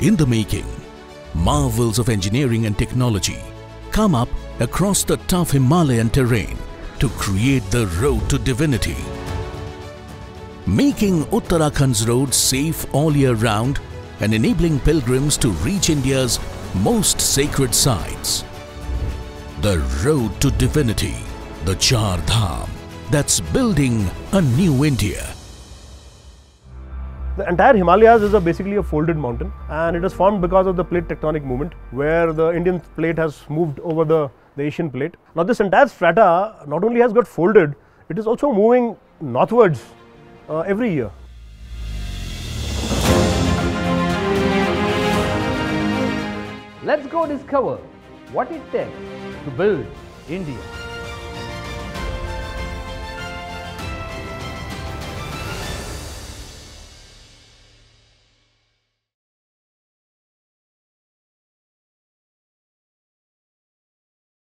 In the making, marvels of engineering and technology come up across the tough Himalayan terrain to create the road to divinity. Making Uttarakhand's roads safe all year round and enabling pilgrims to reach India's most sacred sites. The road to divinity, the Char Dham, that's building a new India. The entire Himalayas is a basically a folded mountain and it is formed because of the plate tectonic movement where the Indian plate has moved over the, the Asian plate. Now this entire strata not only has got folded, it is also moving northwards uh, every year. Let's go discover what it takes to build India.